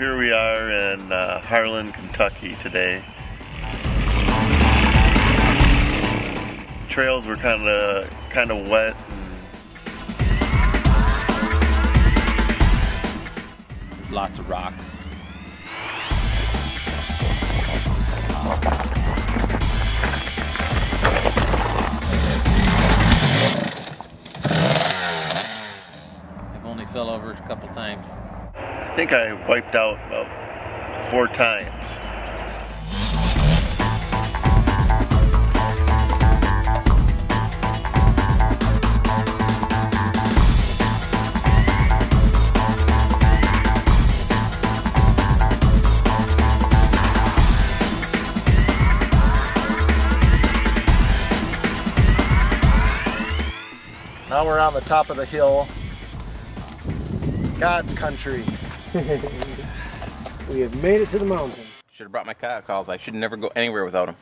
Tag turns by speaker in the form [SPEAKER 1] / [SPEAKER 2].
[SPEAKER 1] are in uh, Harlan, Kentucky today. Trails were kind of kind of wet.
[SPEAKER 2] Lots of rocks. I've only fell over a couple times.
[SPEAKER 1] I think I wiped out about four times.
[SPEAKER 3] Now we're on the top of the hill. God's country.
[SPEAKER 4] We have made it to the mountain.
[SPEAKER 2] Should have brought my kayak calls. I should never go anywhere without them.